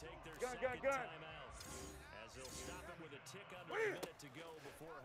take their Gun, second gun, gun. timeout as they'll stop it with a tick under a minute to go before.